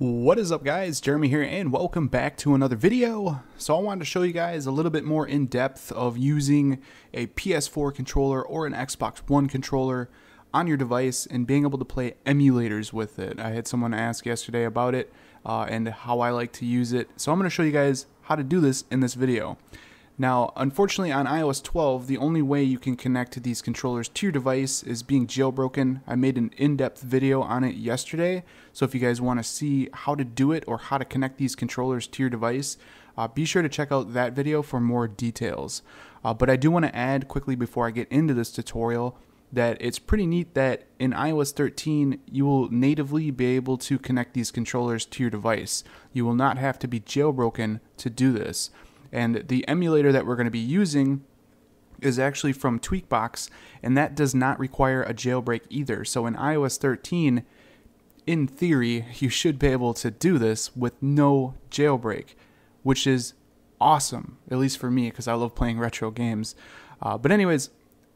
What is up guys, Jeremy here and welcome back to another video. So I wanted to show you guys a little bit more in depth of using a PS4 controller or an Xbox One controller on your device and being able to play emulators with it. I had someone ask yesterday about it uh, and how I like to use it. So I'm going to show you guys how to do this in this video. Now, unfortunately on iOS 12, the only way you can connect these controllers to your device is being jailbroken. I made an in-depth video on it yesterday, so if you guys want to see how to do it or how to connect these controllers to your device, uh, be sure to check out that video for more details. Uh, but I do want to add quickly before I get into this tutorial that it's pretty neat that in iOS 13 you will natively be able to connect these controllers to your device. You will not have to be jailbroken to do this. And the emulator that we're going to be using is actually from Tweakbox, and that does not require a jailbreak either. So in iOS 13, in theory, you should be able to do this with no jailbreak, which is awesome, at least for me, because I love playing retro games. Uh, but, anyways,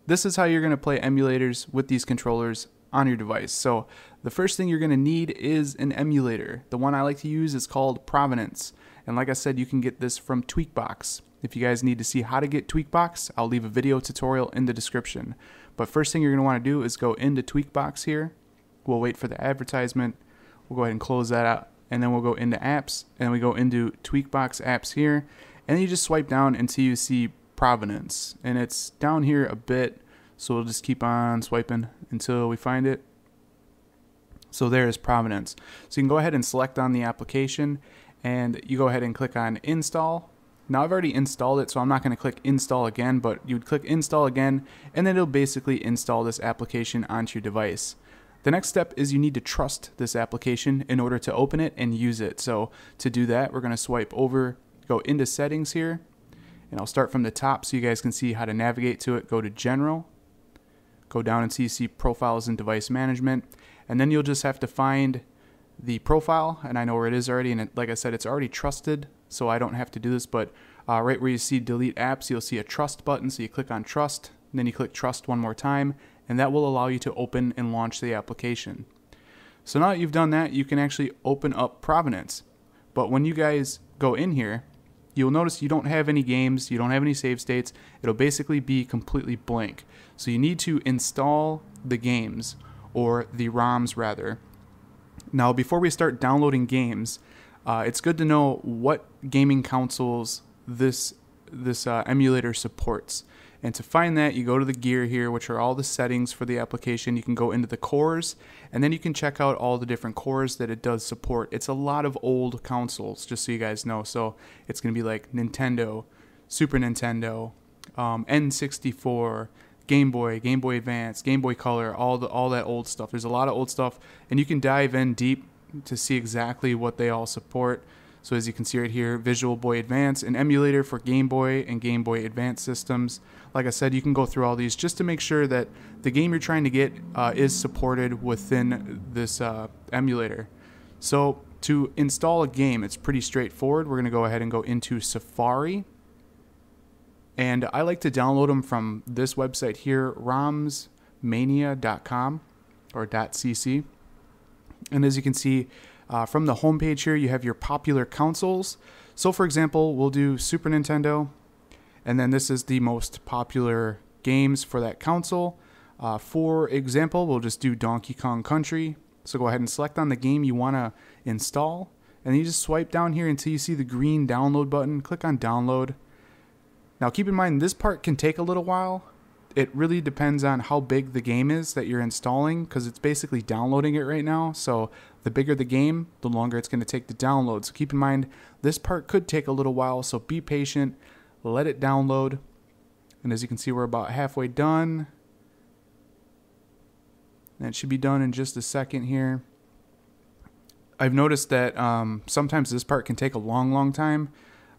this is how you're going to play emulators with these controllers on your device. So, the first thing you're going to need is an emulator. The one I like to use is called Provenance. And like I said, you can get this from Tweakbox. If you guys need to see how to get Tweakbox, I'll leave a video tutorial in the description. But first thing you're going to want to do is go into Tweakbox here. We'll wait for the advertisement. We'll go ahead and close that out. And then we'll go into apps. And we go into Tweakbox apps here. And then you just swipe down until you see Provenance. And it's down here a bit. So we'll just keep on swiping until we find it. So there is Provenance. So you can go ahead and select on the application and you go ahead and click on install. Now I've already installed it, so I'm not going to click install again, but you would click install again, and then it'll basically install this application onto your device. The next step is you need to trust this application in order to open it and use it. So to do that, we're going to swipe over, go into settings here, and I'll start from the top so you guys can see how to navigate to it. Go to general, go down and you see profiles and device management, and then you'll just have to find the profile, and I know where it is already. And it, like I said, it's already trusted, so I don't have to do this. But uh, right where you see delete apps, you'll see a trust button. So you click on trust, then you click trust one more time, and that will allow you to open and launch the application. So now that you've done that, you can actually open up Provenance. But when you guys go in here, you'll notice you don't have any games, you don't have any save states. It'll basically be completely blank. So you need to install the games, or the ROMs rather, now, before we start downloading games, uh, it's good to know what gaming consoles this this uh, emulator supports. And to find that, you go to the gear here, which are all the settings for the application. You can go into the cores, and then you can check out all the different cores that it does support. It's a lot of old consoles, just so you guys know. So it's going to be like Nintendo, Super Nintendo, um, N64, Game Boy, Game Boy Advance, Game Boy Color, all the all that old stuff. There's a lot of old stuff, and you can dive in deep to see exactly what they all support. So as you can see right here, Visual Boy Advance, an emulator for Game Boy and Game Boy Advance systems. Like I said, you can go through all these just to make sure that the game you're trying to get uh, is supported within this uh, emulator. So to install a game, it's pretty straightforward. We're going to go ahead and go into Safari. And I like to download them from this website here, romsmania.com or .cc. And as you can see uh, from the homepage here, you have your popular consoles. So for example, we'll do Super Nintendo, and then this is the most popular games for that console. Uh, for example, we'll just do Donkey Kong Country. So go ahead and select on the game you want to install, and you just swipe down here until you see the green download button. Click on download. Now keep in mind this part can take a little while. It really depends on how big the game is that you're installing because it's basically downloading it right now. So the bigger the game, the longer it's going to take to download. So keep in mind this part could take a little while, so be patient, let it download. And as you can see, we're about halfway done. It should be done in just a second here. I've noticed that um, sometimes this part can take a long, long time.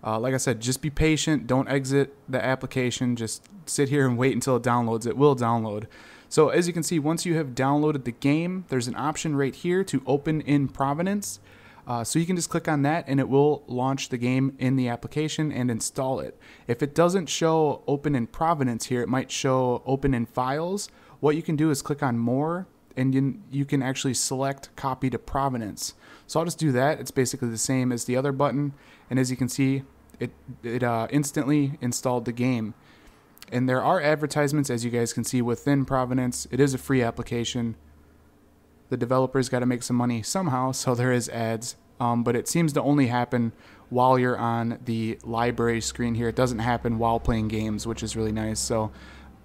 Uh, like I said, just be patient. Don't exit the application. Just sit here and wait until it downloads. It will download. So as you can see, once you have downloaded the game, there's an option right here to open in Provenance. Uh, so you can just click on that and it will launch the game in the application and install it. If it doesn't show open in Provenance here, it might show open in files. What you can do is click on more and you, you can actually select copy to provenance. So I'll just do that. It's basically the same as the other button. And as you can see, it, it uh, instantly installed the game. And there are advertisements, as you guys can see, within Provenance. It is a free application. The developers got to make some money somehow, so there is ads. Um, but it seems to only happen while you're on the library screen here. It doesn't happen while playing games, which is really nice. So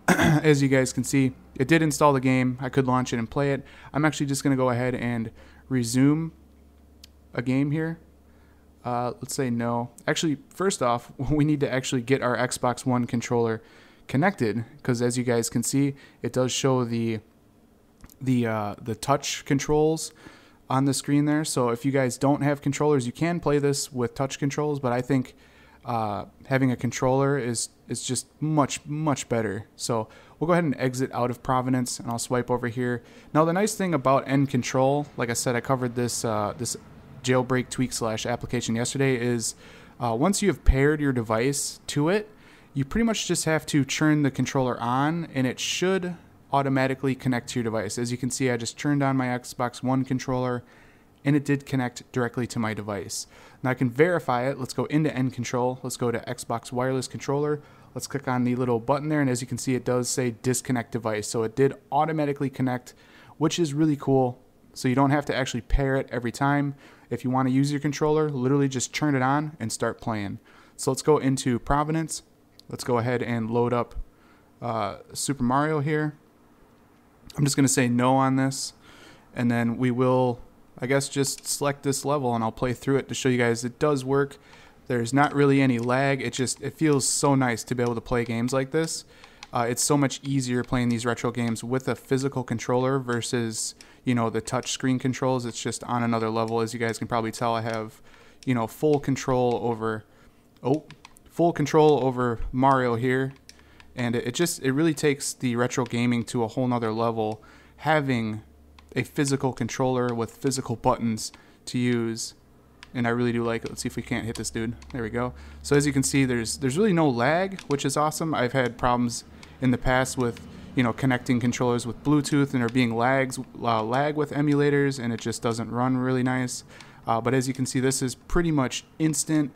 as you guys can see, it did install the game. I could launch it and play it. I'm actually just going to go ahead and resume a game here. Uh, let's say no. Actually, first off, we need to actually get our Xbox One controller connected because as you guys can see, it does show the the uh, the touch controls on the screen there. So if you guys don't have controllers, you can play this with touch controls, but I think uh, having a controller is is just much much better. So we'll go ahead and exit out of Provenance, and I'll swipe over here. Now the nice thing about NControl, like I said, I covered this uh, this jailbreak tweak slash application yesterday, is uh, once you have paired your device to it, you pretty much just have to turn the controller on, and it should automatically connect to your device. As you can see, I just turned on my Xbox One controller and it did connect directly to my device. Now I can verify it. Let's go into NControl. Let's go to Xbox Wireless Controller. Let's click on the little button there, and as you can see, it does say disconnect device. So it did automatically connect, which is really cool. So you don't have to actually pair it every time. If you want to use your controller, literally just turn it on and start playing. So let's go into Provenance. Let's go ahead and load up uh, Super Mario here. I'm just going to say no on this, and then we will I guess just select this level and I'll play through it to show you guys it does work. There's not really any lag. It just it feels so nice to be able to play games like this. Uh, it's so much easier playing these retro games with a physical controller versus you know the touch screen controls. It's just on another level. As you guys can probably tell, I have you know full control over oh full control over Mario here, and it, it just it really takes the retro gaming to a whole nother level. Having a physical controller with physical buttons to use and I really do like it. Let's see if we can't hit this dude. There we go. So as you can see, there's there's really no lag, which is awesome. I've had problems in the past with you know connecting controllers with Bluetooth and there being lags uh, lag with emulators, and it just doesn't run really nice. Uh, but as you can see, this is pretty much instant.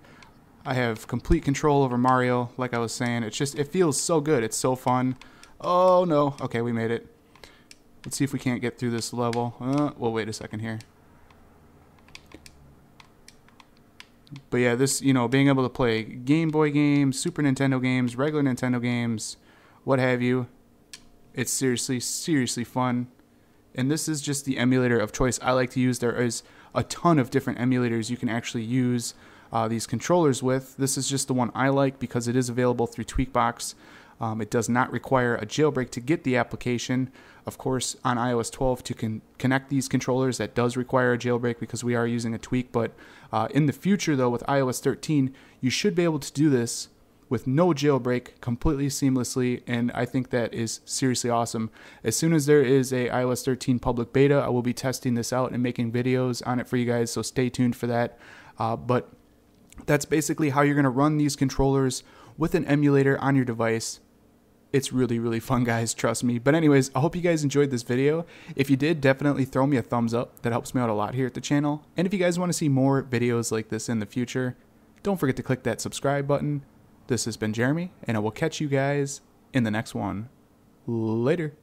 I have complete control over Mario, like I was saying. It's just it feels so good. It's so fun. Oh no. Okay, we made it. Let's see if we can't get through this level. Uh, well, wait a second here. But yeah, this, you know, being able to play Game Boy games, Super Nintendo games, regular Nintendo games, what have you, it's seriously, seriously fun. And this is just the emulator of choice I like to use. There is a ton of different emulators you can actually use uh, these controllers with. This is just the one I like because it is available through Tweakbox. Um, it does not require a jailbreak to get the application. Of course, on iOS 12 to con- connect these controllers, that does require a jailbreak because we are using a tweak. But uh, in the future, though, with iOS 13, you should be able to do this with no jailbreak completely seamlessly and i think that is seriously awesome as soon as there is a ios 13 public beta i will be testing this out and making videos on it for you guys so stay tuned for that uh, but that's basically how you're going to run these controllers with an emulator on your device it's really, really fun, guys. Trust me. But anyways, I hope you guys enjoyed this video. If you did, definitely throw me a thumbs up. That helps me out a lot here at the channel. And if you guys want to see more videos like this in the future, don't forget to click that subscribe button. This has been Jeremy, and I will catch you guys in the next one. Later.